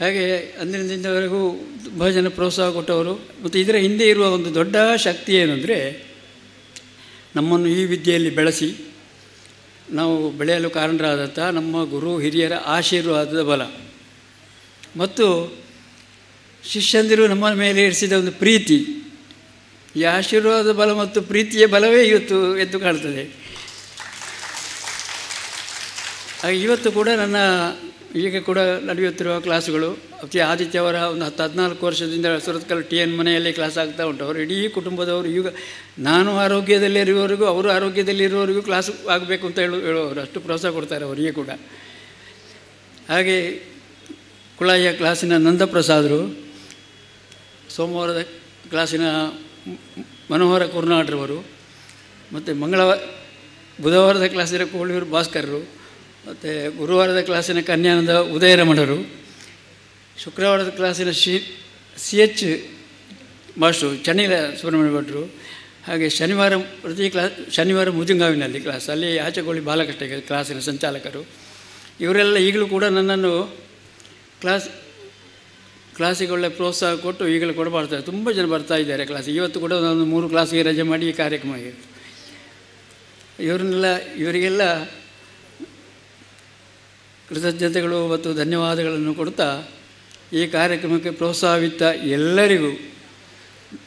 ಹಾಗೆ ಅಂದಿನಿಂದವರೆಗೂ ತುಂಬ ಜನ ಪ್ರೋತ್ಸಾಹ ಕೊಟ್ಟವರು. ಮತ್ತು ಇದರ ಹಿಂದೆ ಇರುವ ಒಂದು ದೊಡ್ಡ ಶಕ್ತಿ ಏನಂದರೆ ನಮ್ಮನ್ನು ಈ ವಿದ್ಯೆಯಲ್ಲಿ ಬೆಳೆಸಿ, ನಾವು ಬೆಳೆಯಲು ಕಾರಣರಾದಂಥ ನಮ್ಮ ಗುರು ಹಿರಿಯರ ಆಶೀರ್ವಾದದ ಬಲ. ಮತ್ತು ಶಿಷ್ಯಂದಿರು ನಮ್ಮ ಮೇಲೆ ಇರಿಸಿದ ಒಂದು ಪ್ರೀತಿ, ಈ ಆಶೀರ್ವಾದ ಬಲ ಮತ್ತು ಪ್ರೀತಿಯ ಬಲವೇ ಇವತ್ತು ಎದ್ದು ಕಾಣ್ತದೆ. ಇವತ್ತು ಕೂಡ ನನ್ನ ಈಗ ಕೂಡ ನಡೆಯುತ್ತಿರುವ ಕ್ಲಾಸುಗಳು. ಅತಿ ಆದಿತ್ಯವರ ಒಂದು ಹತ್ತು ಹದಿನಾಲ್ಕು ವರ್ಷದಿಂದ ಸುರತ್ಕಲ್ ಟಿ ಎನ್ ಮನೆಯಲ್ಲಿ ಕ್ಲಾಸ್ ಆಗ್ತಾ ಉಂಟು. ಅವರು ಇಡೀ ಕುಟುಂಬದವರು, ಈಗ ನಾನು ಆರೋಗ್ಯದಲ್ಲಿರುವವರೆಗೂ ಅವರು ಆರೋಗ್ಯದಲ್ಲಿರುವವರೆಗೂ ಕ್ಲಾಸ್ ಆಗಬೇಕು ಅಂತ ಹೇಳು, ಹೇಳುವವರು. ಅಷ್ಟು ಪ್ರೋತ್ಸಾಹ ಕೊಡ್ತಾರೆ ಅವರಿಗೆ ಕೂಡ. ಹಾಗೆ ಕುಳಾಯಿಯ ಕ್ಲಾಸಿನ ನಂದಪ್ರಸಾದರು, ಸೋಮವಾರದ ಕ್ಲಾಸಿನ ಮನೋಹರ ಕುರ್ನಾಡ್ರವರು, ಮತ್ತು ಮಂಗಳವಾರ, ಬುಧವಾರದ ಕ್ಲಾಸಿನ ಕೋಳಿಯೂರು ಭಾಸ್ಕರರು ಮತ್ತು ಗುರುವಾರದ ಕ್ಲಾಸಿನ ಕನ್ಯಾನಂದ ಉದಯರಮಣರು, ಶುಕ್ರವಾರದ ಕ್ಲಾಸಿನ ಶಿ ಸಿ ಎಚ್ ಮಾಸ್ಟ್ರು ಚನ್ನೀಲ ಸುಬ್ರಹ್ಮಣ್ಯ ಭಟ್ರು, ಹಾಗೆ ಶನಿವಾರ ಪ್ರತಿ ಕ್ಲಾಸ್ ಶನಿವಾರ ಮುಜುಂಗಾವಿನಲ್ಲಿ ಕ್ಲಾಸ್, ಅಲ್ಲಿ ಆಚೆಗೋಳಿ ಬಾಲಕೃಷ್ಣ ಕ್ಲಾಸಿನ ಸಂಚಾಲಕರು. ಇವರೆಲ್ಲ ಈಗಲೂ ಕೂಡ ನನ್ನನ್ನು ಕ್ಲಾಸ್ ಕ್ಲಾಸಿಗೆ ಒಳ್ಳೆ ಪ್ರೋತ್ಸಾಹ ಕೊಟ್ಟು ಈಗಲೂ ಕೂಡ ಬರ್ತಾರೆ. ತುಂಬ ಜನ ಬರ್ತಾ ಇದ್ದಾರೆ ಕ್ಲಾಸ್. ಇವತ್ತು ಕೂಡ ಒಂದು ಮೂರು ಕ್ಲಾಸಿಗೆ ರಜೆ ಮಾಡಿ ಈ ಕಾರ್ಯಕ್ರಮ ಇವರನ್ನೆಲ್ಲ, ಇವರಿಗೆಲ್ಲ ಕೃತಜ್ಞತೆಗಳು ಮತ್ತು ಧನ್ಯವಾದಗಳನ್ನು ಕೊಡ್ತಾ ಈ ಕಾರ್ಯಕ್ರಮಕ್ಕೆ ಪ್ರೋತ್ಸಾಹವಿತ್ತ ಎಲ್ಲರಿಗೂ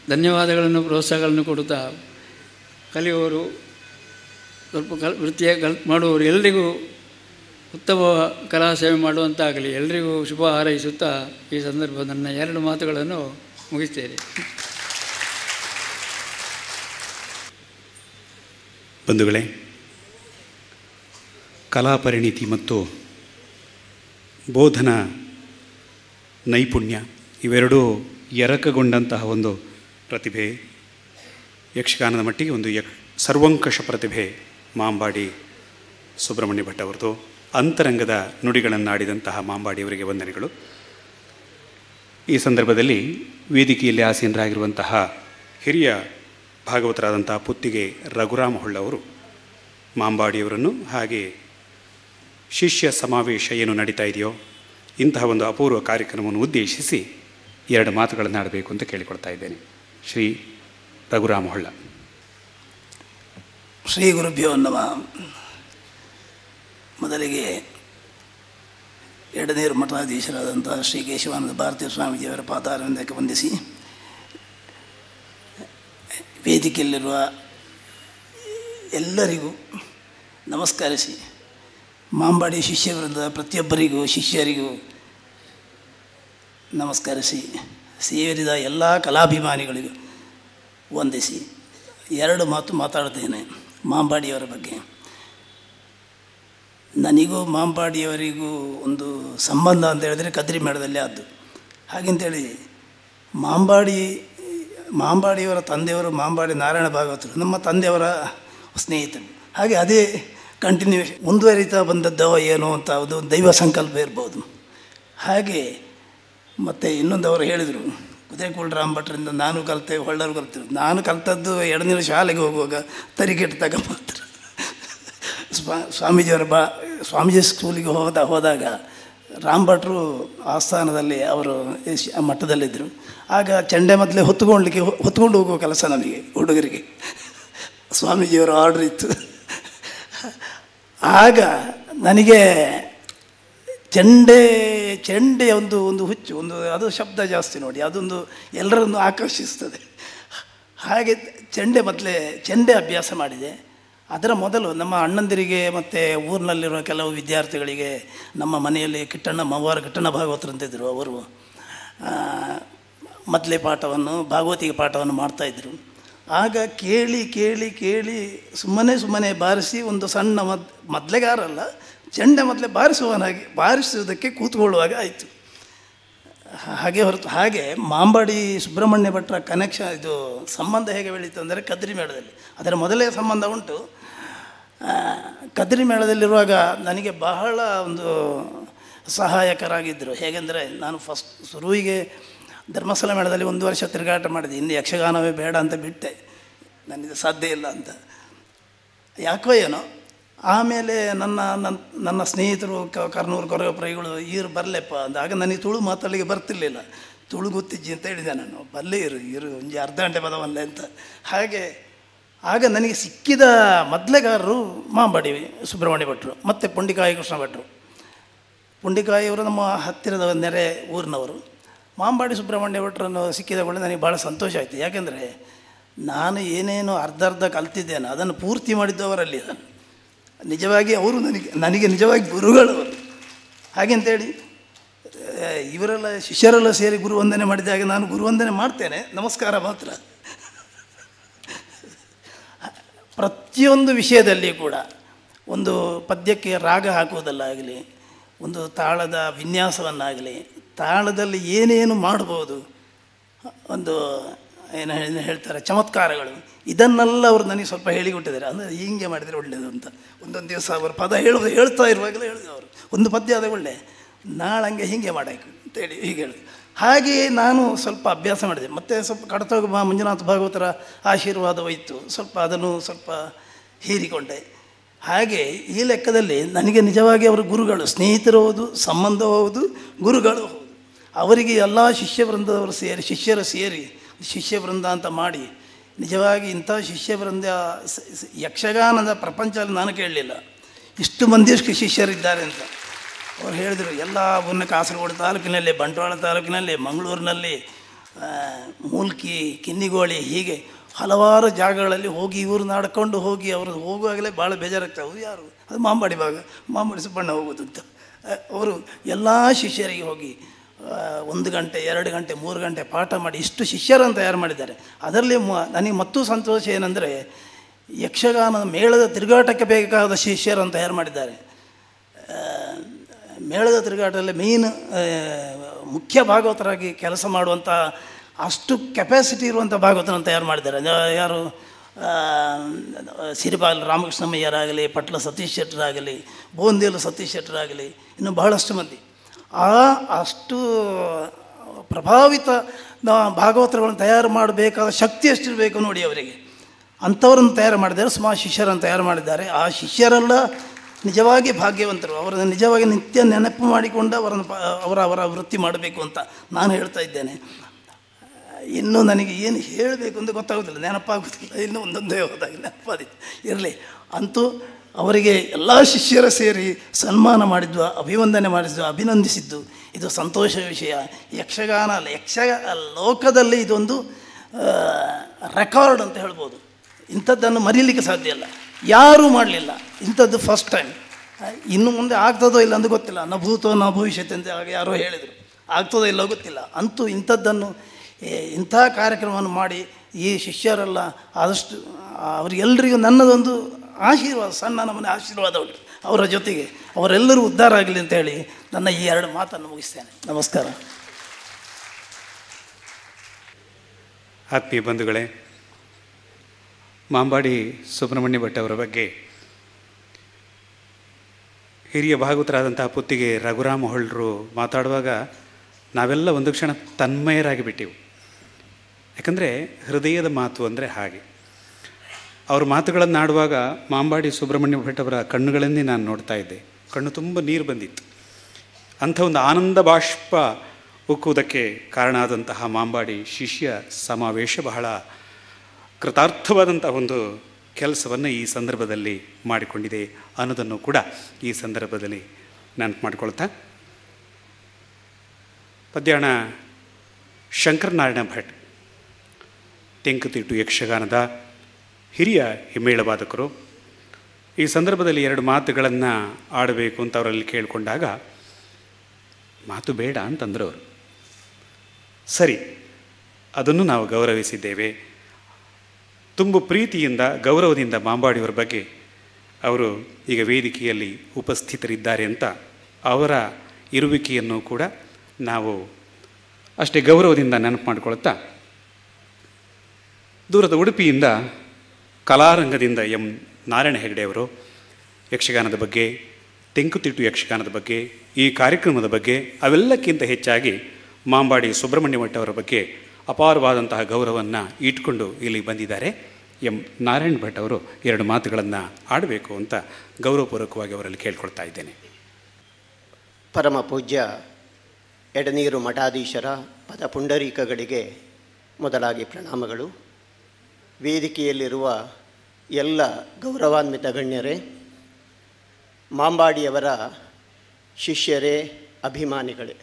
ಧನ್ಯವಾದಗಳನ್ನು, ಪ್ರೋತ್ಸಾಹಗಳನ್ನು ಕೊಡುತ್ತಾ ಕಲಿಯೋರು ಸ್ವಲ್ಪ ಕಲ್, ವೃತ್ತಿಯ ಕಲ್, ಮಾಡುವವರು ಎಲ್ಲರಿಗೂ ಉತ್ತಮ ಕಲಾ ಸೇವೆ ಮಾಡುವಂತಾಗಲಿ. ಎಲ್ಲರಿಗೂ ಶುಭ ಹಾರೈಸುತ್ತಾ ಈ ಸಂದರ್ಭ ನನ್ನ ಎರಡು ಮಾತುಗಳನ್ನು ಮುಗಿಸ್ತೇನೆ. ಬಂಧುಗಳೇ, ಕಲಾ ಪರಿಣಿತಿ ಮತ್ತು ಬೋಧನಾ, ನೈಪುಣ್ಯ ಇವೆರಡೂ ಎರಕಗೊಂಡಂತಹ ಒಂದು ಪ್ರತಿಭೆ. ಯಕ್ಷಗಾನದ ಮಟ್ಟಿಗೆ ಒಂದು ಯಕ್, ಸರ್ವಂಕಷ ಪ್ರತಿಭೆ ಮಾಂಬಾಡಿ ಸುಬ್ರಹ್ಮಣ್ಯ ಭಟ್ ಅವರದು. ಅಂತರಂಗದ ನುಡಿಗಳನ್ನಾಡಿದಂತಹ ಮಾಂಬಾಡಿಯವರಿಗೆ ವಂದನೆಗಳು. ಈ ಸಂದರ್ಭದಲ್ಲಿ ವೇದಿಕೆಯಲ್ಲಿ ಆಸೀನರಾಗಿರುವಂತಹ ಹಿರಿಯ ಭಾಗವತರಾದಂತಹ ಪುತ್ತಿಗೆ ರಘುರಾಮ ಹೊಳ್ಳವರು ಮಾಂಬಾಡಿಯವರನ್ನು ಹಾಗೆ ಶಿಷ್ಯ ಸಮಾವೇಶ ಏನು ನಡೀತಾ ಇದೆಯೋ ಇಂತಹ ಒಂದು ಅಪೂರ್ವ ಕಾರ್ಯಕ್ರಮವನ್ನು ಉದ್ದೇಶಿಸಿ ಎರಡು ಮಾತುಗಳನ್ನು ಆಡಬೇಕು ಅಂತ ಕೇಳಿಕೊಳ್ತಾ ಇದ್ದೇನೆ. ಶ್ರೀ ರಘುರಾಮ ಹೊಳ್ಳ ಶ್ರೀ ಗುರುಭ್ಯೋ ನಮ. ಮೊದಲಿಗೆ ಎರಡನೇರು ಮಠಾಧೀಶರಾದಂಥ ಶ್ರೀ ಕೇಶವಾನಂದ ಭಾರತೀಯ ಸ್ವಾಮೀಜಿಯವರ ಪಾದಾರವಿಂದಕ್ಕೆ ವಂದಿಸಿ, ವೇದಿಕೆಯಲ್ಲಿರುವ ಎಲ್ಲರಿಗೂ ನಮಸ್ಕರಿಸಿ ಮಾಂಬಾಡಿ ಶಿಷ್ಯವೃಂದ ಪ್ರತಿಯೊಬ್ಬರಿಗೂ, ಶಿಷ್ಯರಿಗೂ ನಮಸ್ಕರಿಸಿ, ಸೇರಿದ ಎಲ್ಲ ಕಲಾಭಿಮಾನಿಗಳಿಗೂ ವಂದಿಸಿ ಎರಡು ಮಾತು ಮಾತಾಡ್ತೇನೆ ಮಾಂಬಾಡಿಯವರ ಬಗ್ಗೆ. ನನಗೂ ಮಾಂಬಾಡಿಯವರಿಗೂ ಒಂದು ಸಂಬಂಧ ಅಂತ ಹೇಳಿದರೆ ಕದ್ರಿ ಮೇಳದಲ್ಲಿ ಆದ್ದು. ಹಾಗೆಂತೇಳಿ ಮಾಂಬಾಡಿ, ಮಾಂಬಾಡಿಯವರ ತಂದೆಯವರು ಮಾಂಬಾಡಿ ನಾರಾಯಣ ಭಾಗವತರು, ನಮ್ಮ ತಂದೆಯವರ ಸ್ನೇಹಿತರು. ಹಾಗೆ ಅದೇ ಕಂಟಿನ್ಯೂಷನ್ ಮುಂದುವರಿತಾ ಬಂದದ್ದೋ ಏನೋ ಅಂತ ಅದು ದೈವ ಸಂಕಲ್ಪ ಇರ್ಬೋದು. ಹಾಗೆ ಮತ್ತು ಇನ್ನೊಂದು ಅವರು ಹೇಳಿದರು ಕುದುರೆಕೂಲ್ ರಾಮ್ ಭಟ್ರಿಂದ ನಾನು ಕಲಿತೆ, ಹೊಳ್ಳರು ಕಲ್ತಿರು ನಾನು ಕಲ್ತದ್ದು ಎರಡನೇ ಶಾಲೆಗೆ ಹೋಗುವಾಗ ತರಿಕೆಟ್ಟು ತಗ ಮಾತ್ರ. ಸ್ವಾ, ಸ್ವಾಮೀಜಿಯವರ ಬಾ, ಸ್ವಾಮೀಜಿ ಸ್ಕೂಲಿಗೆ ಹೋದ, ಹೋದಾಗ ರಾಮ್ ಭಟ್ರು ಆಸ್ಥಾನದಲ್ಲಿ ಅವರು ಮಟ್ಟದಲ್ಲಿದ್ದರು ಆಗ ಚಂಡೆ ಮೊದಲೇ ಹೊತ್ಕೊಳ್ಲಿಕ್ಕೆ ಹೊತ್ಕೊಂಡು ಹೋಗುವ ಕೆಲಸ ನಮಗೆ ಹುಡುಗರಿಗೆ. ಸ್ವಾಮೀಜಿಯವರು ಆರ್ಡ್ರ್ ಇತ್ತು. ಆಗ ನನಗೆ ಚೆಂಡೆ ಚೆಂಡೆ ಒಂದು ಒಂದು ಹುಚ್ಚು, ಒಂದು, ಅದು ಶಬ್ದ ಜಾಸ್ತಿ ನೋಡಿ, ಅದೊಂದು ಎಲ್ಲರನ್ನು ಆಕರ್ಷಿಸ್ತದೆ. ಹಾಗೆ ಚೆಂಡೆ ಮೊದಲೇ, ಚೆಂಡೆ ಅಭ್ಯಾಸ ಮಾಡಿದೆ. ಅದರ ಮೊದಲು ನಮ್ಮ ಅಣ್ಣಂದಿರಿಗೆ ಮತ್ತು ಊರಿನಲ್ಲಿರುವ ಕೆಲವು ವಿದ್ಯಾರ್ಥಿಗಳಿಗೆ ನಮ್ಮ ಮನೆಯಲ್ಲಿ ಕಿಟ್ಟಣ್ಣ, ಮವ್ವಾರ ಕಿಟ್ಟಣ್ಣ ಭಾಗವತರು ಅಂತಿದ್ದರು ಅವರು. ಮೊದಲೇ ಪಾಠವನ್ನು, ಭಾಗವತಿಗೆ ಪಾಠವನ್ನು ಮಾಡ್ತಾಯಿದ್ರು ಆಗ ಕೇಳಿ ಕೇಳಿ ಕೇಳಿ ಸುಮ್ಮನೆ ಸುಮ್ಮನೆ ಬಾರಿಸಿ ಒಂದು ಸಣ್ಣ ಮದ್ ಮೊದಲೆಗಾರಲ್ಲ, ಚೆಂಡೆ ಮೊದಲೇ ಬಾರಿಸುವನಾಗಿ ಬಾರಿಸುವುದಕ್ಕೆ ಕೂತ್ಕೊಳ್ಳುವಾಗ ಆಯಿತು. ಹಾಗೆ ಹೊರತು, ಹಾಗೆ ಮಾಂಬಾಡಿ ಸುಬ್ರಹ್ಮಣ್ಯ ಭಟ್ರ ಕನೆಕ್ಷನ್ ಇದು ಸಂಬಂಧ ಹೇಗೆ ಬೆಳೀತು ಅಂದರೆ ಕದ್ರಿ ಮೇಳದಲ್ಲಿ. ಅದರ ಮೊದಲೇ ಸಂಬಂಧ ಉಂಟು. ಕದ್ರಿ ಮೇಳದಲ್ಲಿರುವಾಗ ನನಗೆ ಬಹಳ ಒಂದು ಸಹಾಯಕರಾಗಿದ್ದರು. ಹೇಗೆಂದರೆ, ನಾನು ಫಸ್ಟ್ ಶುರುವಿಗೆ ಧರ್ಮಸ್ಥಳ ಮೇಳದಲ್ಲಿ ಒಂದು ವರ್ಷ ತಿರುಗಾಟ ಮಾಡಿದೆ. ಇನ್ನು ಯಕ್ಷಗಾನವೇ ಬೇಡ ಅಂತ ಬಿಟ್ಟೆ. ನನಗೆ ಸಾಧ್ಯ ಇಲ್ಲ ಅಂತ. ಯಾಕೋ ಏನೋ. ಆಮೇಲೆ ನನ್ನ ನನ್ನ ನನ್ನ ಸ್ನೇಹಿತರು ಕರ್ನೂರು ಕೊರಗಪ್ರೈಗಳು ಇರು, ಬರಲೆಪ್ಪ ಅಂದ. ಆಗ ನನಗೆ ತುಳು ಮಾತಲ್ಲಿಗೆ ಬರ್ತಿರ್ಲಿಲ್ಲ. ತುಳು ಗೊತ್ತಿಜ್ಜಿ ಅಂತ ಹೇಳಿದೆ ನಾನು. ಬಲ್ಲೇ ಇರು ಇರು, ಒಂಜಿ ಅರ್ಧ ಗಂಟೆ ಬದವಲ್ಲ ಅಂತ. ಹಾಗೆ, ಆಗ ನನಗೆ ಸಿಕ್ಕಿದ ಮೊದಲೆಗಾರರು ಮಾಂಬಾಡಿ, ಸುಬ್ರಹ್ಮಣ್ಯ ಭಟ್ರು, ಮತ್ತು ಪುಂಡಿಕಾಯಿ ಕೃಷ್ಣ ಭಟ್ರು. ಪುಂಡಿಕಾಯಿಯವರು ನಮ್ಮ ಹತ್ತಿರದ ನೆರೆ ಊರಿನವರು. ಮಾಂಬಾಡಿ ಸುಬ್ರಹ್ಮಣ್ಯ ಭಟ್ರನ್ನು ಸಿಕ್ಕಿದ ಕೂಡ ನನಗೆ ಭಾಳ ಸಂತೋಷ ಆಯಿತು. ಯಾಕೆಂದರೆ ನಾನು ಏನೇನು ಅರ್ಧ ಅರ್ಧ ಕಲ್ತಿದ್ದೇನೆ ಅದನ್ನು ಪೂರ್ತಿ ಮಾಡಿದ್ದವರಲ್ಲಿ ನಾನು ನಿಜವಾಗಿ ಅವರು ನನಗೆ ನನಗೆ ನಿಜವಾಗಿ ಗುರುಗಳು ಹಾಗೆಂತೇಳಿ ಅಂತೇಳಿ ಇವರೆಲ್ಲ ಶಿಷ್ಯರೆಲ್ಲ ಸೇರಿ ಗುರುವಂದನೆ ಮಾಡಿದಾಗ ನಾನು ಗುರುವಂದನೆ ಮಾಡ್ತೇನೆ. ನಮಸ್ಕಾರ ಮಾತ್ರ. ಪ್ರತಿಯೊಂದು ವಿಷಯದಲ್ಲಿ ಕೂಡ ಒಂದು ಪದ್ಯಕ್ಕೆ ರಾಗ ಹಾಕುವುದಲ್ಲಾಗಲಿ, ಒಂದು ತಾಳದ ವಿನ್ಯಾಸವನ್ನಾಗಲಿ ತಾಳದಲ್ಲಿ ಏನೇನು ಮಾಡ್ಬೋದು? ಒಂದು ಏನು ಏನು ಹೇಳ್ತಾರೆ, ಚಮತ್ಕಾರಗಳು. ಇದನ್ನೆಲ್ಲ ಅವರು ನನಗೆ ಸ್ವಲ್ಪ ಹೇಳಿಕೊಟ್ಟಿದ್ದಾರೆ ಅಂದರೆ ಹೀಗೆ ಮಾಡಿದರೆ ಒಳ್ಳೆಯದು ಅಂತ. ಒಂದೊಂದು ದಿವಸ ಅವರು ಪದ ಹೇಳೋದು, ಹೇಳ್ತಾ ಇರುವಾಗಲೇ ಹೇಳಿದ್ರು ಅವರು. ಒಂದು ಪದ್ಯ ಅದ ಒಳ್ಳೆ. ನಾಳೆ ಹಂಗೆ ಹೀಗೆ ಮಾಡಬೇಕು ಅಂತೇಳಿ ಹೀಗೆ ಹೇಳಿದ್ರು. ಹಾಗೆಯೇ ನಾನು ಸ್ವಲ್ಪ ಅಭ್ಯಾಸ ಮಾಡಿದೆ. ಮತ್ತು ಸ್ವಲ್ಪ ಕಡತೋಗ ಮಾ, ಮಂಜುನಾಥ ಭಾಗವತರ ಆಶೀರ್ವಾದವಿತ್ತು ಸ್ವಲ್ಪ ಅದನ್ನು ಸ್ವಲ್ಪ ಹೀರಿಕೊಂಡೆ. ಹಾಗೆ ಈ ಲೆಕ್ಕದಲ್ಲಿ ನನಗೆ ನಿಜವಾಗಿ ಅವರು ಗುರುಗಳು. ಸ್ನೇಹಿತರು ಹೌದು, ಸಂಬಂಧ ಹೌದು, ಗುರುಗಳು ಅವರಿಗೆ ಎಲ್ಲ ಶಿಷ್ಯ ವೃಂದದವರು ಸೇರಿ, ಶಿಷ್ಯರು ಸೇರಿ ಶಿಷ್ಯ ವೃಂದ ಅಂತ ಮಾಡಿ, ನಿಜವಾಗಿ ಇಂಥ ಶಿಷ್ಯ ವೃಂದ ಸ- ಸ- ಯಕ್ಷಗಾನದ ಪ್ರಪಂಚದಲ್ಲಿ ನಾನು ಕೇಳಲಿಲ್ಲ. ಇಷ್ಟು ಮಂದಿ ಶಿಷ್ಯರಿದ್ದಾರೆ ಅಂತ. ಅವ್ರು ಹೇಳಿದರು, ಎಲ್ಲ ಊರಿನ ಕಾಸರಗೋಡು ತಾಲೂಕಿನಲ್ಲಿ, ಬಂಟ್ವಾಳ ತಾಲೂಕಿನಲ್ಲಿ, ಮಂಗಳೂರಿನಲ್ಲಿ ಮೂಲ್ಕಿ, ಕಿನ್ನಿಗೋಳಿ, ಹೀಗೆ ಹಲವಾರು ಜಾಗಗಳಲ್ಲಿ ಹೋಗಿ ಇವರು ನಾಡ್ಕೊಂಡು ಹೋಗಿ ಅವರು ಹೋಗುವಾಗಲೇ ಭಾಳ ಬೇಜಾರಾಗ್ತವೆ ಯಾರು? ಅದು ಮಾಂಬಾಡಿ ಭಾಗ, ಮಾಂಬಾಡಿ ಸುಬ್ಬಣ್ಣ ಹೋಗೋದು ಅಂತ. ಅವರು ಎಲ್ಲ ಶಿಷ್ಯರಿಗೆ ಹೋಗಿ ಒಂದು ಗಂಟೆ, ಎರಡು ಗಂಟೆ, ಮೂರು ಗಂಟೆ ಪಾಠ ಮಾಡಿ ಇಷ್ಟು ಶಿಷ್ಯರನ್ನು ತಯಾರು ಮಾಡಿದ್ದಾರೆ. ಅದರಲ್ಲಿ ಮ, ನನಗೆ ಮತ್ತೂ ಸಂತೋಷ ಏನಂದರೆ ಯಕ್ಷಗಾನದ ಮೇಳದ ತಿರುಗಾಟಕ್ಕೆ ಬೇಕಾದ ಶಿಷ್ಯರನ್ನು ತಯಾರು ಮಾಡಿದ್ದಾರೆ. ಮೇಳದ ತಿರುಗಾಟದಲ್ಲಿ ಮೇನ್ ಮುಖ್ಯ ಭಾಗವತರಾಗಿ ಕೆಲಸ ಮಾಡುವಂಥ ಅಷ್ಟು ಕೆಪಾಸಿಟಿ ಇರುವಂಥ ಭಾಗವತರನ್ನು ತಯಾರು ಮಾಡಿದ್ದಾರೆ. ಯಾರು ಸಿರಿಪಾಲ್ ರಾಮಕೃಷ್ಣಮಯ್ಯರಾಗಲಿ, ಪಟ್ಲ ಸತೀಶ್ ಶೆಟ್ಟರಾಗಲಿ, ಬೋಂದೇಲು ಸತೀಶ್ ಶೆಟ್ಟರಾಗಲಿ, ಇನ್ನು ಬಹಳಷ್ಟು ಮಂದಿ. ಆ, ಅಷ್ಟು ಪ್ರಭಾವಿತ ಭಾಗವತರುಗಳನ್ನು ತಯಾರು ಮಾಡಬೇಕಾದ ಶಕ್ತಿ ಎಷ್ಟಿರಬೇಕು ನೋಡಿ ಅವರಿಗೆ. ಅಂಥವ್ರನ್ನು ತಯಾರು ಮಾಡಿದ್ದಾರೆ ಸುಮಾರು ಶಿಷ್ಯರನ್ನು ತಯಾರು ಮಾಡಿದ್ದಾರೆ. ಆ ಶಿಷ್ಯರೆಲ್ಲ ನಿಜವಾಗಿ ಭಾಗ್ಯವಂತರು. ಅವರನ್ನು ನಿಜವಾಗಿ ನಿತ್ಯ ನೆನಪು ಮಾಡಿಕೊಂಡು ಅವರನ್ನು ಅವರ ಅವರ ವೃತ್ತಿ ಮಾಡಬೇಕು ಅಂತ ನಾನು ಹೇಳ್ತಾ ಇದ್ದೇನೆ. ಇನ್ನೂ ನನಗೆ ಏನು ಹೇಳಬೇಕು ಅಂತ ಗೊತ್ತಾಗೋದಿಲ್ಲ. ನೆನಪಾಗೋದಿಲ್ಲ. ಇನ್ನೂ ಒಂದೊಂದೇ ಹೋದಾಗ ನೆನಪಾದಿತ್ತು. ಇರಲಿ. ಅಂತೂ ಅವರಿಗೆ ಎಲ್ಲ ಶಿಷ್ಯರ ಸೇರಿ ಸನ್ಮಾನ ಮಾಡಿದ್ವ ಅಭಿವಂದನೆ ಮಾಡಿದ್ದು, ಅಭಿನಂದಿಸಿದ್ದು. ಇದು ಸಂತೋಷ ವಿಷಯ. ಯಕ್ಷಗಾನ ಅಲ್ಲ ಯಕ್ಷ ಲೋಕದಲ್ಲಿ ಇದೊಂದು ರೆಕಾರ್ಡ್ ಅಂತ ಹೇಳ್ಬೋದು. ಇಂಥದ್ದನ್ನು ಮರೀಲಿಕ್ಕೆ ಸಾಧ್ಯ ಇಲ್ಲ. ಯಾರೂ ಮಾಡಲಿಲ್ಲ. ಇಂಥದ್ದು ಫಸ್ಟ್ ಟೈಮ್ ಇನ್ನು ಮುಂದೆ ಆಗ್ತದೋ ಇಲ್ಲ ಅಂತ ಗೊತ್ತಿಲ್ಲ. ನ ಭೂತೋ ನ ಭವಿಷ್ಯತ್ ಅಂತ ಯಾರೋ ಹೇಳಿದರು. ಆಗ್ತದೋ ಇಲ್ಲ ಗೊತ್ತಿಲ್ಲ. ಅಂತೂ ಇಂಥದ್ದನ್ನು ಇಂಥ ಕಾರ್ಯಕ್ರಮವನ್ನು ಮಾಡಿ ಈ ಶಿಷ್ಯರೆಲ್ಲ ಆದಷ್ಟು ಅವರಿಗೆಲ್ಲರಿಗೂ ನನ್ನದೊಂದು ಆಶೀರ್ವಾದ, ಸಣ್ಣ ನಮ್ಮನೆ ಆಶೀರ್ವಾದ ಉಂಟು. ಅವರ ಜೊತೆಗೆ ಅವರೆಲ್ಲರೂ ಉದ್ಧಾರ ಆಗಲಿ ಅಂತ ಹೇಳಿ ನನ್ನ ಈ ಎರಡು ಮಾತನ್ನು ಮುಗಿಸ್ತೇನೆ. ನಮಸ್ಕಾರ. ಆತ್ಮೀಯ ಬಂಧುಗಳೇ, ಮಾಂಬಾಡಿ ಸುಬ್ರಹ್ಮಣ್ಯ ಭಟ್ ಅವರ ಬಗ್ಗೆ ಹಿರಿಯ ಭಾಗವತರಾದಂತಹ ಪುತ್ತಿಗೆ ರಘುರಾಮ ಹೊಳ್ರು ಮಾತಾಡುವಾಗ ನಾವೆಲ್ಲ ಒಂದು ಕ್ಷಣ ತನ್ಮಯರಾಗಿ ಬಿಟ್ಟೆವು ಯಾಕಂದರೆ ಹೃದಯದ ಮಾತು ಅಂದರೆ ಹಾಗೆ. ಅವ್ರ ಮಾತುಗಳನ್ನು ಆಡುವಾಗ ಮಾಂಬಾಡಿ ಸುಬ್ರಹ್ಮಣ್ಯ ಭಟ್ ಅವರ ಕಣ್ಣುಗಳನ್ನೇ ನಾನು ನೋಡ್ತಾ ಇದ್ದೆ. ಕಣ್ಣು ತುಂಬ ನೀರು ಬಂದಿತ್ತು. ಅಂಥ ಒಂದು ಆನಂದ ಬಾಷ್ಪ ಉಕ್ಕುವುದಕ್ಕೆ ಕಾರಣ ಆದಂತಹ ಮಾಂಬಾಡಿ ಶಿಷ್ಯ ಸಮಾವೇಶ ಬಹಳ ಕೃತಾರ್ಥವಾದಂಥ ಒಂದು ಕೆಲಸವನ್ನು ಈ ಸಂದರ್ಭದಲ್ಲಿ ಮಾಡಿಕೊಂಡಿದೆ ಅನ್ನೋದನ್ನು ಕೂಡ ಈ ಸಂದರ್ಭದಲ್ಲಿ ನೆನಪು ಮಾಡಿಕೊಳ್ತಾ. ಪದ್ಯಾಣ ಶಂಕರನಾರಾಯಣ ಭಟ್, ತೆಂಕುತಿಟ್ಟು ಯಕ್ಷಗಾನದ ಹಿರಿಯ ಹಿಮ್ಮೇಳವಾದಕರು ಈ ಸಂದರ್ಭದಲ್ಲಿ ಎರಡು ಮಾತುಗಳನ್ನು ಆಡಬೇಕು ಅಂತ ಅವರಲ್ಲಿ ಕೇಳಿಕೊಂಡಾಗ, ಮಾತು ಬೇಡ ಅಂತಂದರು ಅವರು. ಸರಿ, ಅದನ್ನು ನಾವು ಗೌರವಿಸಿದ್ದೇವೆ. ತುಂಬ ಪ್ರೀತಿಯಿಂದ, ಗೌರವದಿಂದ ಮಾಂಬಾಡಿಯವರ ಬಗ್ಗೆ ಅವರು ಈಗ ವೇದಿಕೆಯಲ್ಲಿ ಉಪಸ್ಥಿತರಿದ್ದಾರೆ ಅಂತ ಅವರ ಇರುವಿಕೆಯನ್ನು ಕೂಡ ನಾವು ಅಷ್ಟೇ ಗೌರವದಿಂದ ನೆನಪು ಮಾಡಿಕೊಳ್ತಾ ದೂರದ ಉಡುಪಿಯಿಂದ ಕಲಾರಂಗದಿಂದ ಎಂ ನಾರಾಯಣ ಹೆಗಡೆಯವರು ಯಕ್ಷಗಾನದ ಬಗ್ಗೆ ತೆಂಕುತಿಟ್ಟು ಯಕ್ಷಗಾನದ ಬಗ್ಗೆ, ಈ ಕಾರ್ಯಕ್ರಮದ ಬಗ್ಗೆ, ಅವೆಲ್ಲಕ್ಕಿಂತ ಹೆಚ್ಚಾಗಿ ಮಾಂಬಾಡಿ ಸುಬ್ರಹ್ಮಣ್ಯ ಭಟ್ ಅವರ ಬಗ್ಗೆ ಅಪಾರವಾದಂತಹ ಗೌರವವನ್ನು ಇಟ್ಕೊಂಡು ಇಲ್ಲಿ ಬಂದಿದ್ದಾರೆ. ಎಂ ನಾರಾಯಣ್ ಭಟ್ ಅವರು ಎರಡು ಮಾತುಗಳನ್ನು ಆಡಬೇಕು ಅಂತ ಗೌರವಪೂರ್ವಕವಾಗಿ ಅವರಲ್ಲಿ ಕೇಳ್ಕೊಳ್ತಾ ಇದ್ದೇನೆ. ಪರಮ ಪೂಜ್ಯ ಎಡನೀರು ಮಠಾಧೀಶರ ಪದ ಪುಂಡರೀಕಗಳಿಗೆ ಮೊದಲಾಗಿ ಪ್ರಣಾಮಗಳು. ವೇದಿಕೆಯಲ್ಲಿರುವ ಎಲ್ಲ ಗೌರವಾನ್ವಿತ ಗಣ್ಯರೇ, ಮಾಂಬಾಡಿಯವರ ಶಿಷ್ಯರೇ, ಅಭಿಮಾನಿಗಳೇ.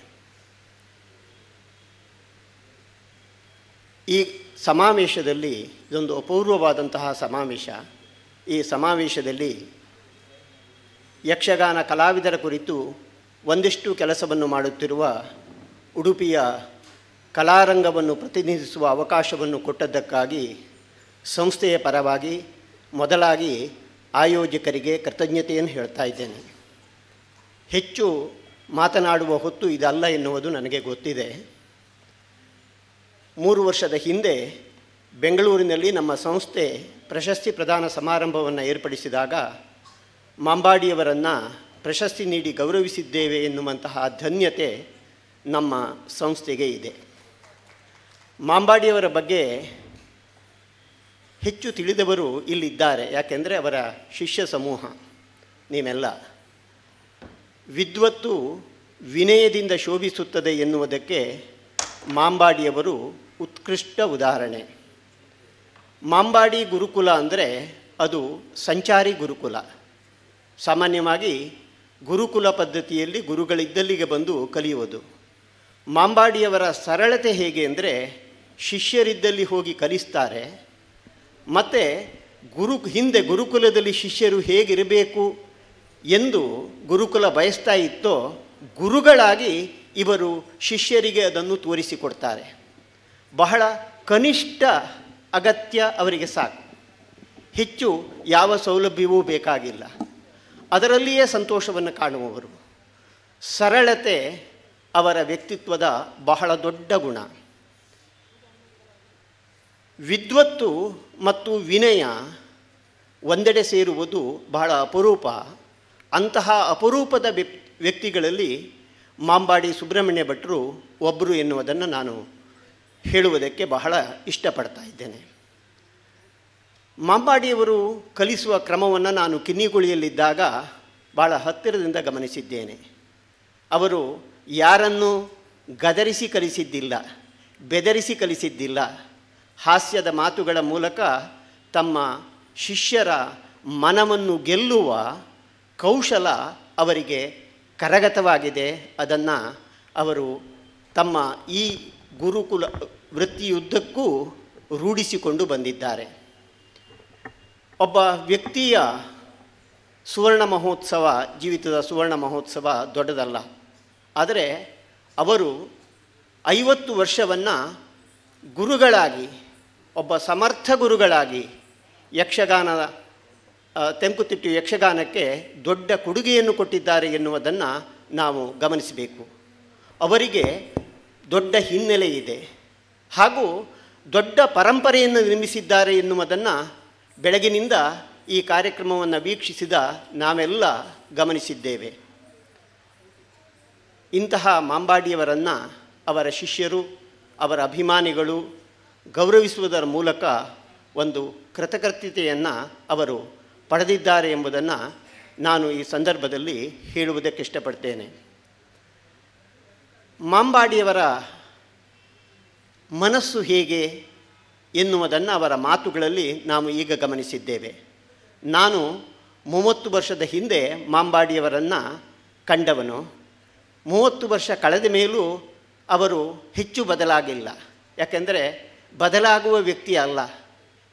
ಈ ಸಮಾವೇಶದಲ್ಲಿ ಇದೊಂದು ಅಪೂರ್ವವಾದಂತಹ ಸಮಾವೇಶ. ಈ ಸಮಾವೇಶದಲ್ಲಿ ಯಕ್ಷಗಾನ ಕಲಾವಿದರ ಕುರಿತು ಒಂದಿಷ್ಟು ಕೆಲಸವನ್ನು ಮಾಡುತ್ತಿರುವ ಉಡುಪಿಯ ಕಲಾರಂಗವನ್ನು ಪ್ರತಿನಿಧಿಸುವ ಅವಕಾಶವನ್ನು ಕೊಟ್ಟದ್ದಕ್ಕಾಗಿ ಸಂಸ್ಥೆಯ ಪರವಾಗಿ ಮೊದಲಾಗಿ ಆಯೋಜಕರಿಗೆ ಕೃತಜ್ಞತೆಯನ್ನು ಹೇಳ್ತಾ ಇದ್ದೇನೆ. ಹೆಚ್ಚು ಮಾತನಾಡುವ ಹೊತ್ತು ಇದಲ್ಲ ಎನ್ನುವುದು ನನಗೆ ಗೊತ್ತಿದೆ. ಮೂರು ವರ್ಷದ ಹಿಂದೆ ಬೆಂಗಳೂರಿನಲ್ಲಿ ನಮ್ಮ ಸಂಸ್ಥೆ ಪ್ರಶಸ್ತಿ ಪ್ರದಾನ ಸಮಾರಂಭವನ್ನು ಏರ್ಪಡಿಸಿದಾಗ ಮಾಂಬಾಡಿಯವರನ್ನು ಪ್ರಶಸ್ತಿ ನೀಡಿ ಗೌರವಿಸಿದ್ದೇವೆ ಎನ್ನುವಂತಹ ಧನ್ಯತೆ ನಮ್ಮ ಸಂಸ್ಥೆಗೆ ಇದೆ. ಮಾಂಬಾಡಿಯವರ ಬಗ್ಗೆ ಹೆಚ್ಚು ತಿಳಿದವರು ಇಲ್ಲಿದ್ದಾರೆ. ಯಾಕೆಂದರೆ ಅವರ ಶಿಷ್ಯ ಸಮೂಹ, ನೀವೆಲ್ಲ. ವಿದ್ವತ್ತು ವಿನಯದಿಂದ ಶೋಭಿಸುತ್ತದೆ ಎನ್ನುವುದಕ್ಕೆ ಮಾಂಬಾಡಿಯವರು ಉತ್ಕೃಷ್ಟ ಉದಾಹರಣೆ. ಮಾಂಬಾಡಿ ಗುರುಕುಲ ಅಂದರೆ ಅದು ಸಂಚಾರಿ ಗುರುಕುಲ. ಸಾಮಾನ್ಯವಾಗಿ ಗುರುಕುಲ ಪದ್ಧತಿಯಲ್ಲಿ ಗುರುಗಳಿದ್ದಲ್ಲಿಗೆ ಬಂದು ಕಲಿಯುವುದು. ಮಾಂಬಾಡಿಯವರ ಸರಳತೆ ಹೇಗೆ ಅಂದರೆ ಶಿಷ್ಯರಿದ್ದಲ್ಲಿ ಹೋಗಿ ಕಲಿಸ್ತಾರೆ ಮತ್ತು ಗುರು ಹಿಂದೆ ಗುರುಕುಲದಲ್ಲಿ ಶಿಷ್ಯರು ಹೇಗಿರಬೇಕು ಎಂದು ಗುರುಕುಲ ಬಯಸ್ತಾ ಇತ್ತೋ ಗುರುಗಳಾಗಿ ಇವರು ಶಿಷ್ಯರಿಗೆ ಅದನ್ನು ತೋರಿಸಿಕೊಡ್ತಾರೆ. ಬಹಳ ಕನಿಷ್ಠ ಅಗತ್ಯ ಅವರಿಗೆ ಸಾಕು. ಹೆಚ್ಚು ಯಾವ ಸೌಲಭ್ಯವೂ ಬೇಕಾಗಿಲ್ಲ. ಅದರಲ್ಲಿಯೇ ಸಂತೋಷವನ್ನು ಕಾಣುವವರು. ಸರಳತೆ ಅವರ ವ್ಯಕ್ತಿತ್ವದ ಬಹಳ ದೊಡ್ಡ ಗುಣ. ವಿದ್ವತ್ತು ಮತ್ತು ವಿನಯ ಒಂದೆಡೆ ಸೇರುವುದು ಬಹಳ ಅಪರೂಪ. ಅಂತಹ ಅಪರೂಪದ ವ್ಯಕ್ ವ್ಯಕ್ತಿಗಳಲ್ಲಿ ಮಾಂಬಾಡಿ ಸುಬ್ರಹ್ಮಣ್ಯ ಭಟ್ರು ಒಬ್ಬರು ಎನ್ನುವುದನ್ನು ನಾನು ಹೇಳುವುದಕ್ಕೆ ಬಹಳ ಇಷ್ಟಪಡ್ತಾ ಇದ್ದೇನೆ. ಮಾಂಬಾಡಿಯವರು ಕಲಿಸುವ ಕ್ರಮವನ್ನು ನಾನು ಕಿನ್ನಿಗುಳಿಯಲ್ಲಿದ್ದಾಗ ಭಾಳ ಹತ್ತಿರದಿಂದ ಗಮನಿಸಿದ್ದೇನೆ. ಅವರು ಯಾರನ್ನು ಗದರಿಸಿ ಕಲಿಸಿದ್ದಿಲ್ಲ, ಬೆದರಿಸಿ ಕಲಿಸಿದ್ದಿಲ್ಲ ಹಾಸ್ಯದ ಮಾತುಗಳ ಮೂಲಕ ತಮ್ಮ ಶಿಷ್ಯರ ಮನವನ್ನು ಗೆಲ್ಲುವ ಕೌಶಲ ಅವರಿಗೆ ಕರಗತವಾಗಿದೆ. ಅದನ್ನು ಅವರು ತಮ್ಮ ಈ ಗುರುಕುಲ ವೃತ್ತಿಯುದ್ದಕ್ಕೂ ರೂಢಿಸಿಕೊಂಡು ಬಂದಿದ್ದಾರೆ. ಒಬ್ಬ ವ್ಯಕ್ತಿಯ ಸುವರ್ಣ ಮಹೋತ್ಸವ ಜೀವಿತದ ಸುವರ್ಣ ಮಹೋತ್ಸವ ದೊಡ್ಡದಲ್ಲ. ಆದರೆ ಅವರು ಐವತ್ತು ವರ್ಷವನ್ನು ಗುರುಗಳಾಗಿ ಒಬ್ಬ ಸಮರ್ಥ ಗುರುಗಳಾಗಿ ಯಕ್ಷಗಾನದ ತೆಂಕುತಿಟ್ಟು ಯಕ್ಷಗಾನಕ್ಕೆ ದೊಡ್ಡ ಕೊಡುಗೆಯನ್ನು ಕೊಟ್ಟಿದ್ದಾರೆ ಎನ್ನುವುದನ್ನು ನಾವು ಗಮನಿಸಬೇಕು. ಅವರಿಗೆ ದೊಡ್ಡ ಹಿನ್ನೆಲೆ ಇದೆ. ಹಾಗೂ ದೊಡ್ಡ ಪರಂಪರೆಯನ್ನು ನಿರ್ಮಿಸಿದ್ದಾರೆ ಎನ್ನುವುದನ್ನು ಬೆಳಗಿನಿಂದ ಈ ಕಾರ್ಯಕ್ರಮವನ್ನು ವೀಕ್ಷಿಸಿದ ನಾವೆಲ್ಲ ಗಮನಿಸಿದ್ದೇವೆ. ಇಂತಹ ಮಾಂಬಾಡಿಯವರನ್ನು ಅವರ ಶಿಷ್ಯರು, ಅವರ ಅಭಿಮಾನಿಗಳು ಗೌರವಿಸುವುದರ ಮೂಲಕ ಒಂದು ಕೃತಕೃತ್ಯತೆಯನ್ನು ಅವರು ಪಡೆದಿದ್ದಾರೆ ಎಂಬುದನ್ನು ನಾನು ಈ ಸಂದರ್ಭದಲ್ಲಿ ಹೇಳುವುದಕ್ಕೆ ಇಷ್ಟಪಡ್ತೇನೆ. ಮಾಂಬಾಡಿಯವರ ಮನಸ್ಸು ಹೇಗೆ ಎನ್ನುವುದನ್ನು ಅವರ ಮಾತುಗಳಲ್ಲಿ ನಾವು ಈಗ ಗಮನಿಸಿದ್ದೇವೆ. ನಾನು ಮೂವತ್ತು ವರ್ಷದ ಹಿಂದೆ ಮಾಂಬಾಡಿಯವರನ್ನು ಕಂಡವನು. ಮೂವತ್ತು ವರ್ಷ ಕಳೆದ ಮೇಲೂ ಅವರು ಹೆಚ್ಚು ಬದಲಾಗಿಲ್ಲ. ಯಾಕೆಂದರೆ ಬದಲಾಗುವ ವ್ಯಕ್ತಿ ಅಲ್ಲ.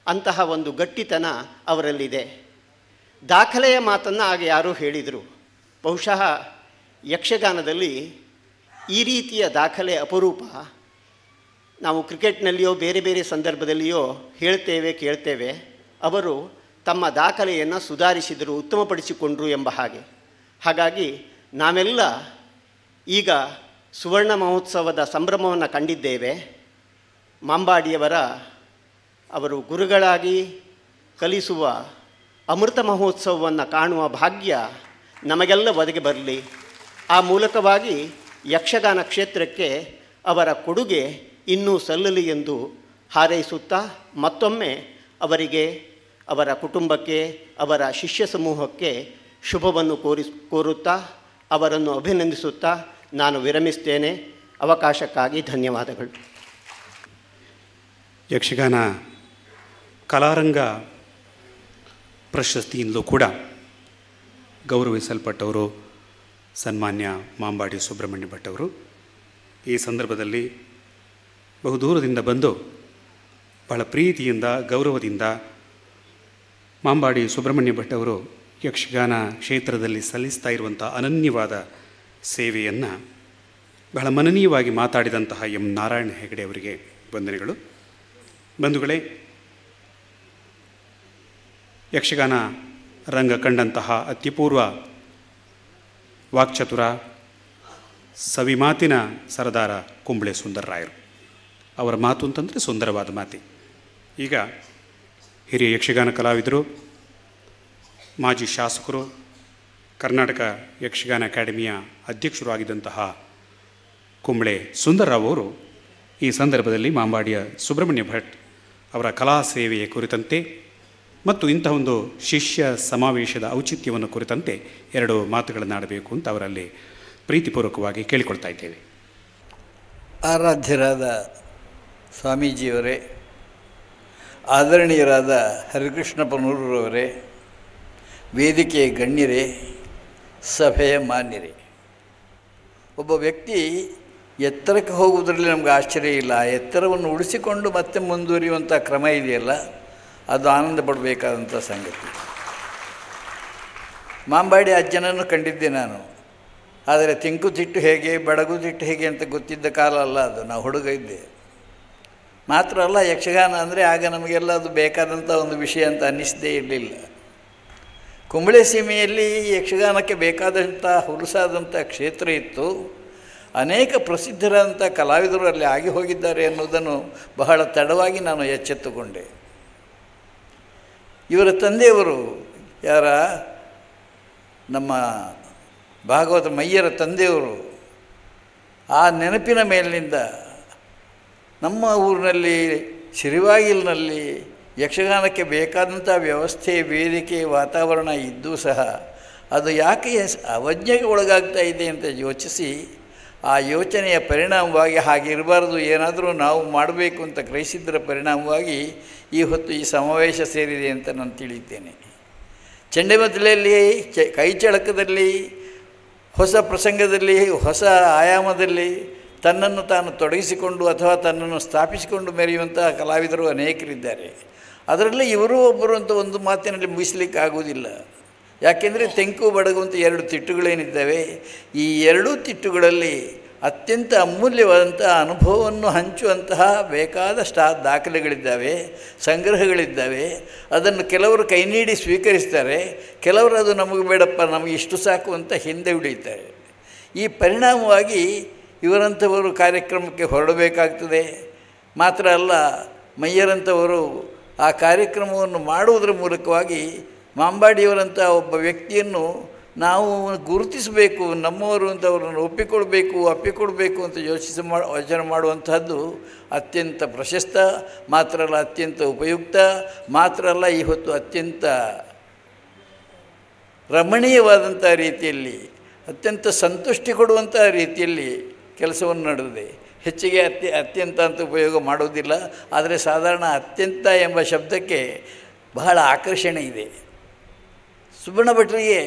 ಅಂತಹ ಒಂದು ಗಟ್ಟಿತನ ಅವರಲ್ಲಿದೆ. ದಾಖಲೆಯ ಮಾತನ್ನು ಆಗ ಯಾರೋ ಹೇಳಿದರು. ಬಹುಶಃ ಯಕ್ಷಗಾನದಲ್ಲಿ ಈ ರೀತಿಯ ದಾಖಲೆ ಅಪರೂಪ ನಾವು ಕ್ರಿಕೆಟ್ನಲ್ಲಿಯೋ, ಬೇರೆ ಬೇರೆ ಸಂದರ್ಭದಲ್ಲಿಯೋ ಹೇಳ್ತೇವೆ, ಕೇಳ್ತೇವೆ. ಅವರು ತಮ್ಮ ದಾಖಲೆಯನ್ನು ಸುಧಾರಿಸಿದರು, ಉತ್ತಮಪಡಿಸಿಕೊಂಡರು ಎಂಬ ಹಾಗೆ. ಹಾಗಾಗಿ ನಾವೆಲ್ಲ ಈಗ ಸುವರ್ಣ ಮಹೋತ್ಸವದ ಸಂಭ್ರಮವನ್ನು ಕಂಡಿದ್ದೇವೆ. ಮಾಂಬಾಡಿಯವರ ಅವರು ಗುರುಗಳಾಗಿ ಕಲಿಸುವ ಅಮೃತ ಮಹೋತ್ಸವವನ್ನು ಕಾಣುವ ಭಾಗ್ಯ ನಮಗೆಲ್ಲ ಒದಗಿ ಬರಲಿ. ಆ ಮೂಲಕವಾಗಿ ಯಕ್ಷಗಾನ ಕ್ಷೇತ್ರಕ್ಕೆ ಅವರ ಕೊಡುಗೆ ಇನ್ನೂ ಸಲ್ಲಲಿ ಎಂದು ಹಾರೈಸುತ್ತಾ ಮತ್ತೊಮ್ಮೆ ಅವರಿಗೆ, ಅವರ ಕುಟುಂಬಕ್ಕೆ, ಅವರ ಶಿಷ್ಯ ಸಮೂಹಕ್ಕೆ ಶುಭವನ್ನು ಕೋರಿಸ್ ಕೋರುತ್ತಾ ಅವರನ್ನು ಅಭಿನಂದಿಸುತ್ತಾ ನಾನು ವಿರಮಿಸ್ತೇನೆ. ಅವಕಾಶಕ್ಕಾಗಿ ಧನ್ಯವಾದಗಳು. ಯಕ್ಷಗಾನ ಕಲಾರಂಗ ಪ್ರಶಸ್ತಿಯಿಂದಲೂ ಕೂಡ ಗೌರವಿಸಲ್ಪಟ್ಟವರು ಸನ್ಮಾನ್ಯ ಮಾಂಬಾಡಿ ಸುಬ್ರಹ್ಮಣ್ಯ ಭಟ್ ಅವರು. ಈ ಸಂದರ್ಭದಲ್ಲಿ ಬಹುದೂರದಿಂದ ಬಂದು ಬಹಳ ಪ್ರೀತಿಯಿಂದ, ಗೌರವದಿಂದ ಮಾಂಬಾಡಿ ಸುಬ್ರಹ್ಮಣ್ಯ ಭಟ್ ಅವರು ಯಕ್ಷಗಾನ ಕ್ಷೇತ್ರದಲ್ಲಿ ಸಲ್ಲಿಸ್ತಾ ಇರುವಂಥ ಅನನ್ಯವಾದ ಸೇವೆಯನ್ನು ಬಹಳ ಮನನೀಯವಾಗಿ ಮಾತಾಡಿದಂತಹ ಎಂ ನಾರಾಯಣ ಹೆಗಡೆ ಅವರಿಗೆ ವಂದನೆಗಳು. ಬಂಧುಗಳೇ, ಯಕ್ಷಗಾನ ರಂಗ ಕಂಡಂತಹ ಅತ್ಯಪೂರ್ವ ವಾಕ್ಚತುರ ಸವಿಮಾತಿನ ಸರದಾರ ಕುಂಬಳೆ ಸುಂದರರಾಯರು ಅವರ ಮಾತು ಅಂತಂದರೆ ಸುಂದರವಾದ ಮಾತಿ. ಈಗ ಹಿರಿಯ ಯಕ್ಷಗಾನ ಕಲಾವಿದರು, ಮಾಜಿ ಶಾಸಕರು, ಕರ್ನಾಟಕ ಯಕ್ಷಗಾನ ಅಕಾಡೆಮಿಯ ಅಧ್ಯಕ್ಷರು ಆಗಿದ್ದಂತಹ ಕುಂಬಳೆ ಸುಂದರರಾವ್ ಅವರು ಈ ಸಂದರ್ಭದಲ್ಲಿ ಮಾಂಬಾಡಿಯ ಸುಬ್ರಹ್ಮಣ್ಯ ಭಟ್ ಅವರ ಕಲಾ ಸೇವೆಯ ಕುರಿತಂತೆ ಮತ್ತು ಇಂತಹ ಒಂದು ಶಿಷ್ಯ ಸಮಾವೇಶದ ಔಚಿತ್ಯವನ್ನು ಕುರಿತಂತೆ ಎರಡು ಮಾತುಗಳನ್ನಾಡಬೇಕು ಅಂತ ಅವರಲ್ಲಿ ಪ್ರೀತಿಪೂರ್ವಕವಾಗಿ ಕೇಳಿಕೊಳ್ತಾ ಇದ್ದೇವೆ. ಆರಾಧ್ಯರಾದ ಸ್ವಾಮೀಜಿಯವರೇ, ಆದರಣೀಯರಾದ ಹರಿಕೃಷ್ಣಪ್ಪನೂರವರೇ ವೇದಿಕೆಯ ಗಣ್ಯರೇ, ಸಭೆಯ ಮಾನ್ಯರೇ, ಒಬ್ಬ ವ್ಯಕ್ತಿ ಎತ್ತರಕ್ಕೆ ಹೋಗುವುದರಲ್ಲಿ ನಮ್ಗೆ ಆಶ್ಚರ್ಯ ಇಲ್ಲ. ಆ ಎತ್ತರವನ್ನು ಉಳಿಸಿಕೊಂಡು ಮತ್ತೆ ಮುಂದುವರಿಯುವಂಥ ಕ್ರಮ ಇದೆಯಲ್ಲ, ಅದು ಆನಂದ ಪಡಬೇಕಾದಂಥ ಸಂಗತಿ. ಮಾಂಬಾಡಿ ಅಜ್ಜನನ್ನು ಕಂಡಿದ್ದೆ ನಾನು. ಆದರೆ ತಿಂಕುತಿಟ್ಟು ಹೇಗೆ ಬಡಗುತಿಟ್ಟು ಹೇಗೆ ಅಂತ ಗೊತ್ತಿದ್ದ ಕಾಲ ಅಲ್ಲ ಅದು. ನಾವು ಹುಡುಗ ಇದ್ದೆ. ಮಾತ್ರ ಅಲ್ಲ, ಯಕ್ಷಗಾನ ಅಂದರೆ ಆಗ ನಮಗೆಲ್ಲ ಅದು ಬೇಕಾದಂಥ ಒಂದು ವಿಷಯ ಅಂತ ಅನ್ನಿಸದೇ ಇರಲಿಲ್ಲ. ಕುಂಬಳೆ ಸೀಮೆಯಲ್ಲಿ ಯಕ್ಷಗಾನಕ್ಕೆ ಬೇಕಾದಂಥ ಹುಲುಸಾದಂಥ ಕ್ಷೇತ್ರ ಇತ್ತು. ಅನೇಕ ಪ್ರಸಿದ್ಧರಾದಂಥ ಕಲಾವಿದರು ಅಲ್ಲಿ ಆಗಿ ಹೋಗಿದ್ದಾರೆ ಅನ್ನೋದನ್ನು ಬಹಳ ತಡವಾಗಿ ನಾನು ಎಚ್ಚೆತ್ತುಕೊಂಡೆ. ಇವರ ತಂದೆಯವರು ಯಾರ? ನಮ್ಮ ಭಾಗವತ ಮಯ್ಯರ ತಂದೆಯವರು. ಆ ನೆನಪಿನ ಮೇಲಿನಿಂದ ನಮ್ಮ ಊರಿನಲ್ಲಿ, ಸಿರಿವಾಗಿಲ್ನಲ್ಲಿ ಯಕ್ಷಗಾನಕ್ಕೆ ಬೇಕಾದಂಥ ವ್ಯವಸ್ಥೆ, ವೇದಿಕೆ, ವಾತಾವರಣ ಇದ್ದೂ ಸಹ ಅದು ಯಾಕೆ ಅವಜ್ಞೆಗೆ ಒಳಗಾಗ್ತಾ ಇದೆ ಅಂತ ಯೋಚಿಸಿ ಆ ಯೋಚನೆಯ ಪರಿಣಾಮವಾಗಿ ಹಾಗಿರಬಾರ್ದು, ಏನಾದರೂ ನಾವು ಮಾಡಬೇಕು ಅಂತ ಗ್ರಹಿಸಿದ್ದರ ಪರಿಣಾಮವಾಗಿ ಈ ಹೊತ್ತು ಈ ಸಮಾವೇಶ ಸೇರಿದೆ ಅಂತ ನಾನು ತಿಳಿಯುತ್ತೇನೆ. ಚಂಡೆಮದ್ದಲೆಯಲ್ಲಿ ಚ, ಕೈ ಚಳಕದಲ್ಲಿ, ಹೊಸ ಪ್ರಸಂಗದಲ್ಲಿ, ಹೊಸ ಆಯಾಮದಲ್ಲಿ ತನ್ನನ್ನು ತಾನು ತೊಡಗಿಸಿಕೊಂಡು ಅಥವಾ ತನ್ನನ್ನು ಸ್ಥಾಪಿಸಿಕೊಂಡು ಮೆರೆಯುವಂತಹ ಕಲಾವಿದರು ಅನೇಕರಿದ್ದಾರೆ. ಅದರಲ್ಲಿ ಇವರೂ ಒಬ್ಬರು ಅಂತ ಒಂದು ಮಾತಿನಲ್ಲಿ ಮುಗಿಸ್ಲಿಕ್ಕೆ ಆಗುವುದಿಲ್ಲ ಯಾಕೆಂದರೆ ತೆಂಕು, ಬಡಗು ಅಂತ ಎರಡು ತಿಟ್ಟುಗಳೇನಿದ್ದಾವೆ, ಈ ಎರಡೂ ತಿಟ್ಟುಗಳಲ್ಲಿ ಅತ್ಯಂತ ಅಮೂಲ್ಯವಾದಂಥ ಅನುಭವವನ್ನು ಹಂಚುವಂತಹ ಬೇಕಾದಷ್ಟು ದಾಖಲೆಗಳಿದ್ದಾವೆ, ಸಂಗ್ರಹಗಳಿದ್ದಾವೆ. ಅದನ್ನು ಕೆಲವರು ಕೈ ನೀಡಿ ಸ್ವೀಕರಿಸ್ತಾರೆ, ಕೆಲವರು ಅದು ನಮಗೆ ಬೇಡಪ್ಪ, ನಮಗೆ ಇಷ್ಟು ಸಾಕು ಅಂತ ಹಿಂದೆ ಉಳಿಯುತ್ತಾರೆ. ಈ ಪರಿಣಾಮವಾಗಿ ಇವರಂಥವರು ಕಾರ್ಯಕ್ರಮಕ್ಕೆ ಹೊರಡಬೇಕಾಗ್ತದೆ. ಮಾತ್ರ ಅಲ್ಲ ಮಯ್ಯರಂಥವರು ಆ ಕಾರ್ಯಕ್ರಮವನ್ನು ಮಾಡುವುದರ ಮೂಲಕವಾಗಿ ಮಾಂಬಾಡಿಯವರಂಥ ಒಬ್ಬ ವ್ಯಕ್ತಿಯನ್ನು ನಾವು ಗುರುತಿಸಬೇಕು, ನಮ್ಮವರು ಅಂತ ಅವರನ್ನು ಒಪ್ಪಿಕೊಳ್ಬೇಕು, ಅಪ್ಪಿಕೊಡಬೇಕು ಅಂತ ಯೋಚಿಸಿ ಮಾ, ಯೋಚನೆ ಮಾಡುವಂಥದ್ದು ಅತ್ಯಂತ ಪ್ರಶಸ್ತ, ಮಾತ್ರ ಅಲ್ಲ ಅತ್ಯಂತ ಉಪಯುಕ್ತ, ಮಾತ್ರ ಅಲ್ಲ ಈ ಹೊತ್ತು ಅತ್ಯಂತ ರಮಣೀಯವಾದಂಥ ರೀತಿಯಲ್ಲಿ, ಅತ್ಯಂತ ಸಂತುಷ್ಟಿ ಕೊಡುವಂಥ ರೀತಿಯಲ್ಲಿ ಕೆಲಸವನ್ನು ನಡೆದಿದೆ. ಹೆಚ್ಚಿಗೆ ಅತ್ಯ, ಅತ್ಯಂತ ಅಂತ ಉಪಯೋಗ ಮಾಡೋದಿಲ್ಲ ಆದರೆ ಸಾಧಾರಣ ಅತ್ಯಂತ ಎಂಬ ಶಬ್ದಕ್ಕೆ ಬಹಳ ಆಕರ್ಷಣೆ ಇದೆ. ಸುಬ್ಬಣ್ಣ ಭಟ್ರಿಗೆ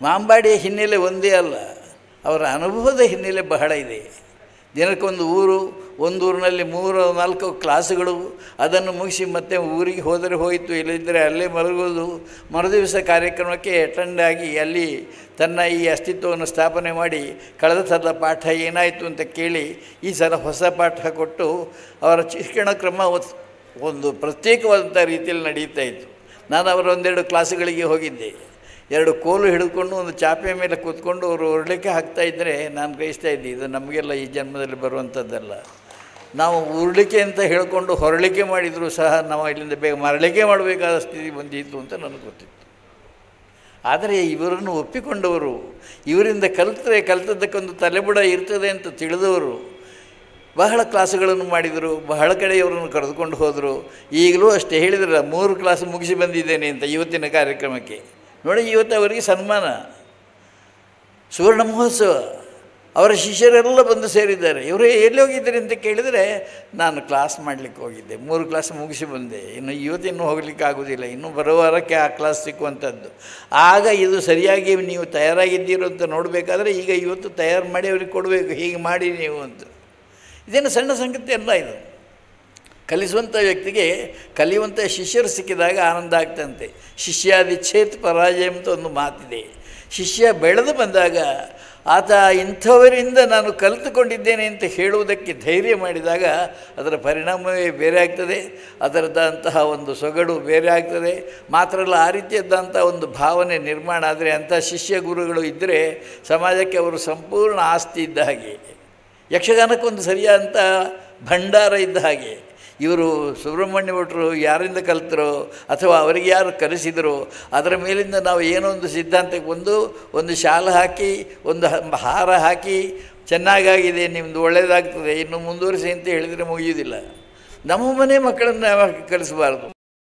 ಮಾಂಬಾಡಿಯ ಹಿನ್ನೆಲೆ ಒಂದೇ ಅಲ್ಲ, ಅವರ ಅನುಭವದ ಹಿನ್ನೆಲೆ ಬಹಳ ಇದೆ. ದಿನಕ್ಕೊಂದು ಊರು ಒಂದು ಊರಿನಲ್ಲಿ ಮೂರು, ನಾಲ್ಕು ಕ್ಲಾಸುಗಳು, ಅದನ್ನು ಮುಗಿಸಿ ಮತ್ತೆ ಊರಿಗೆ ಹೋದರೆ ಹೋಯಿತು, ಇಲ್ಲದಿದ್ದರೆ ಅಲ್ಲೇ ಮಲಗೋದು ಮರುದಿವಸ ಕಾರ್ಯಕ್ರಮಕ್ಕೆ ಅಟೆಂಡ್ ಆಗಿ ಅಲ್ಲಿ ತನ್ನ ಈ ಅಸ್ತಿತ್ವವನ್ನು ಸ್ಥಾಪನೆ ಮಾಡಿ, ಕಳೆದ ಸಲ ಪಾಠ ಏನಾಯಿತು ಅಂತ ಕೇಳಿ ಈ ಸಲ ಹೊಸ ಪಾಠ ಕೊಟ್ಟು ಅವರ ಶಿಕ್ಷಣ ಕ್ರಮ ಒಂದು ಪ್ರತ್ಯೇಕವಾದಂಥ ರೀತಿಯಲ್ಲಿ ನಡೀತಾ ಇತ್ತು. ನಾನು ಅವರ ಒಂದೆರಡು ಕ್ಲಾಸುಗಳಿಗೆ ಹೋಗಿದ್ದೆ. ಎರಡು ಕೋಲು ಹಿಡಿದುಕೊಂಡು ಒಂದು ಚಾಪೆ ಮೇಲೆ ಕೂತ್ಕೊಂಡು ಅವರು ಹೊರಳಿಕೆ ಹಾಕ್ತಾ ಇದ್ದರೆ ನಾನು ಗ್ರಹಿಸ್ತಾ ಇದ್ದೆ, ಇದು ನಮಗೆಲ್ಲ ಈ ಜನ್ಮದಲ್ಲಿ ಬರುವಂಥದ್ದಲ್ಲ. ನಾವು ಉರುಳಿಕೆ ಅಂತ ಹೇಳಿಕೊಂಡು ಹೊರಳಿಕೆ ಮಾಡಿದರೂ ಸಹ ನಾವು ಇಲ್ಲಿಂದ ಬೇಗ ಮರಳಿಕೆ ಮಾಡಬೇಕಾದ ಸ್ಥಿತಿ ಬಂದಿತ್ತು ಅಂತ ನನಗೆ ಗೊತ್ತಿತ್ತು. ಆದರೆ ಇವರನ್ನು ಒಪ್ಪಿಕೊಂಡವರು, ಇವರಿಂದ ಕಲಿತರೆ ಕಲಿತದ್ದಕ್ಕೊಂದು ತಲೆಬುಡ ಇರ್ತದೆ ಅಂತ ತಿಳಿದವರು ಬಹಳ ಕ್ಲಾಸುಗಳನ್ನು ಮಾಡಿದರು, ಬಹಳ ಕಡೆಯವರನ್ನು ಕರೆದುಕೊಂಡು ಹೋದರು. ಈಗಲೂ ಅಷ್ಟೇ ಹೇಳಿದ್ರಲ್ಲ, ಮೂರು ಕ್ಲಾಸ್ ಮುಗಿಸಿ ಬಂದಿದ್ದೇನೆ ಅಂತ ಇವತ್ತಿನ ಕಾರ್ಯಕ್ರಮಕ್ಕೆ. ನೋಡಿ, ಇವತ್ತು ಅವರಿಗೆ ಸನ್ಮಾನ. ಸುವರ್ಣ ಮಹೋತ್ಸವ. ಅವರ ಶಿಷ್ಯರೆಲ್ಲ ಬಂದು ಸೇರಿದ್ದಾರೆ. ಇವರು ಎಲ್ಲಿ ಹೋಗಿದ್ದೀರಿ ಅಂತ ಕೇಳಿದರೆ, ನಾನು ಕ್ಲಾಸ್ ಮಾಡಲಿಕ್ಕೆ ಹೋಗಿದ್ದೆ. ಮೂರು ಕ್ಲಾಸ್ ಮುಗಿಸಿ ಬಂದೆ. ಇನ್ನು ಇವತ್ತಿನ್ನೂ ಹೋಗಲಿಕ್ಕೆ ಆಗೋದಿಲ್ಲ. ಇನ್ನೂ ಬರೋ ವಾರಕ್ಕೆ ಆ ಕ್ಲಾಸ್ ಸಿಕ್ಕುವಂಥದ್ದು. ಆಗ ಇದು ಸರಿಯಾಗಿ ನೀವು ತಯಾರಾಗಿದ್ದೀರೋ ಅಂತ ನೋಡಬೇಕಾದ್ರೆ, ಈಗ ಇವತ್ತು ತಯಾರು ಮಾಡಿ ಅವ್ರಿಗೆ ಕೊಡಬೇಕು. ಹೀಗೆ ಮಾಡಿ ನೀವು ಅಂತ. ಇದೇನು ಸಣ್ಣ ಸಂಗತಿ ಅಲ್ಲ ಇದು. ಕಲಿಸುವಂಥ ವ್ಯಕ್ತಿಗೆ ಕಲಿಯುವಂಥ ಶಿಷ್ಯರು ಸಿಕ್ಕಿದಾಗ ಆನಂದ ಆಗ್ತಂತೆ. ಶಿಷ್ಯಾದಿಚ್ಛೇತ್ ಪರಾಜಯ ಅಂತ ಒಂದು ಮಾತಿದೆ. ಶಿಷ್ಯ ಬೆಳೆದು ಬಂದಾಗ ಆತ ಇಂಥವರಿಂದ ನಾನು ಕಲಿತುಕೊಂಡಿದ್ದೇನೆ ಅಂತ ಹೇಳುವುದಕ್ಕೆ ಧೈರ್ಯ ಮಾಡಿದಾಗ ಅದರ ಪರಿಣಾಮವೇ ಬೇರೆ ಆಗ್ತದೆ. ಅದರದ್ದಂತಹ ಒಂದು ಸೊಗಡು ಬೇರೆ ಆಗ್ತದೆ. ಮಾತ್ರ ಅಲ್ಲ, ಆ ರೀತಿಯದ್ದಂಥ ಒಂದು ಭಾವನೆ ನಿರ್ಮಾಣ ಆದರೆ ಅಂಥ ಶಿಷ್ಯ ಗುರುಗಳು ಇದ್ದರೆ ಸಮಾಜಕ್ಕೆ ಅವರು ಸಂಪೂರ್ಣ ಆಸ್ತಿ ಇದ್ದ ಹಾಗೆ. ಯಕ್ಷಗಾನಕ್ಕೊಂದು ಸರಿಯಾದಂಥ ಭಂಡಾರ ಇದ್ದ ಹಾಗೆ. ಇವರು ಸುಬ್ರಹ್ಮಣ್ಯ ಭಟ್ರು ಯಾರಿಂದ ಕಲಿತರೋ ಅಥವಾ ಅವರಿಗೆ ಯಾರು ಕಲಿಸಿದರೋ ಅದರ ಮೇಲಿಂದ ನಾವು ಏನೋ ಒಂದು ಸಿದ್ಧಾಂತಕ್ಕೆ ಬಂದು ಒಂದು ಶಾಲು ಹಾಕಿ, ಒಂದು ಹಾರ ಹಾಕಿ, ಚೆನ್ನಾಗಾಗಿದೆ ನಿಮ್ಮದು ಒಳ್ಳೆಯದಾಗ್ತದೆ ಇನ್ನು ಮುಂದುವರಿಸಿ ಅಂತ ಹೇಳಿದರೆ ಮುಗಿಯುವುದಿಲ್ಲ. ನಮ್ಮ ಮನೆ ಮಕ್ಕಳನ್ನು ಕಲಿಸಬಾರ್ದು?